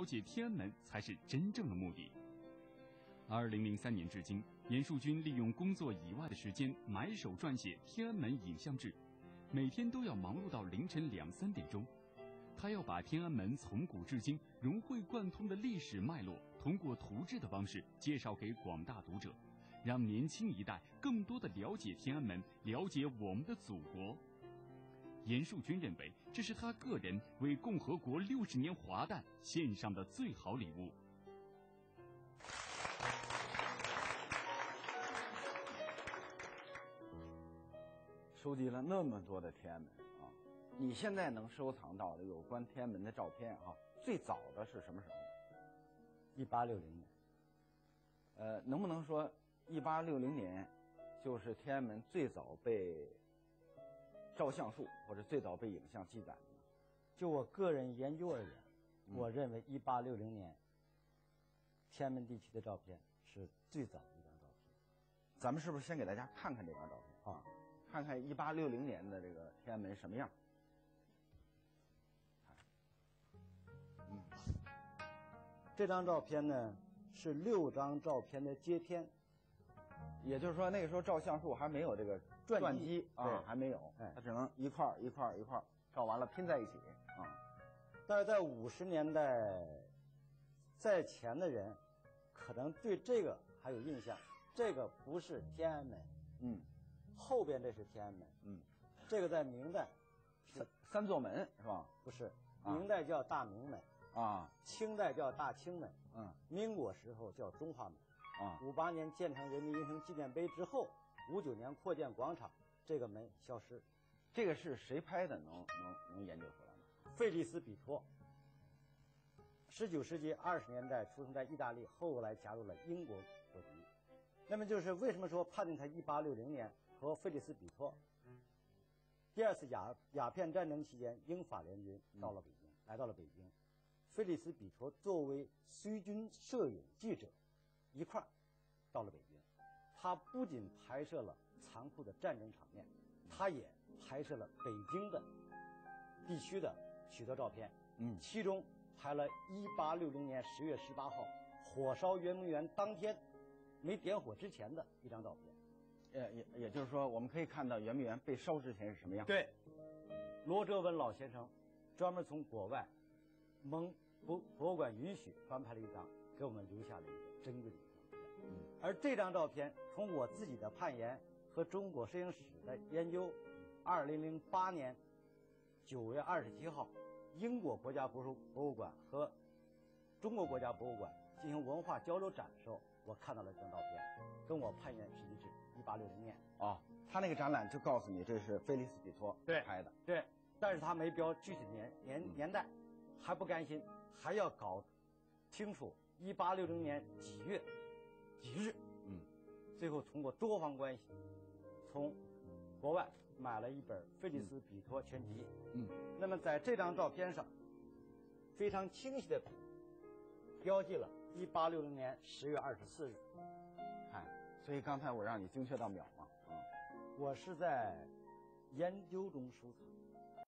了解天安门才是真正的目的。二零零三年至今，严树军利用工作以外的时间埋首撰写《天安门影像志》，每天都要忙碌到凌晨两三点钟。他要把天安门从古至今融会贯通的历史脉络，通过图志的方式介绍给广大读者，让年轻一代更多的了解天安门，了解我们的祖国。严树军认为，这是他个人为共和国六十年华诞献上的最好礼物。收集了那么多的天安门啊，你现在能收藏到的有关天安门的照片啊，最早的是什么时候？一八六零年。呃，能不能说一八六零年就是天安门最早被照相术或者最早被影像记载的？就我个人研究而言，我认为一八六零年天安门地区的照片是最早的一张照片。咱们是不是先给大家看看这张照片啊？看看一八六零年的这个天安门什么样？嗯，这张照片呢是六张照片的接片，也就是说那个时候照相术还没有这个转机啊，还没有，它只能一块一块一块照完了拼在一起啊。但是在五十年代在前的人可能对这个还有印象，这个不是天安门，嗯。后边这是天安门，嗯，这个在明代，三三座门是吧？不是，明代叫大明门，啊，清代叫大清门，嗯，民国时候叫中华门，啊，五八年建成人民英雄纪念碑之后，五九年扩建广场，这个门消失，这个是谁拍的？能能能研究出来吗？费利斯比托，十九世纪二十年代出生在意大利，后来加入了英国国籍，那么就是为什么说判定他一八六零年？和费利斯比托，第二次鸦鸦片战争期间，英法联军到了北京，来到了北京。费利斯比托作为随军摄影记者，一块儿到了北京。他不仅拍摄了残酷的战争场面，他也拍摄了北京的地区的许多照片。嗯，其中拍了1860年10月18号火烧圆明园当天没点火之前的一张照片。呃，也也就是说，我们可以看到圆明园被烧之前是什么样。对，罗哲文老先生专门从国外蒙博博物馆允许翻拍了一张，给我们留下了一个珍贵的而这张照片，从我自己的判研和中国摄影史的研究，二零零八年九月二十七号，英国国家博物博物馆和中国国家博物馆进行文化交流展的时候。我看到了这张照片，跟我判研是一致。一八六零年啊，他那个展览就告诉你这是菲利斯比托拍的。对，但是他没标具体的年年年代，还不甘心，还要搞清楚一八六零年几月几日。嗯，最后通过多方关系，从国外买了一本菲利斯比托全集。嗯，那么在这张照片上，非常清晰的标记了。一八六零年十月二十四日，看，所以刚才我让你精确到秒嘛，啊，我是在研究中收藏。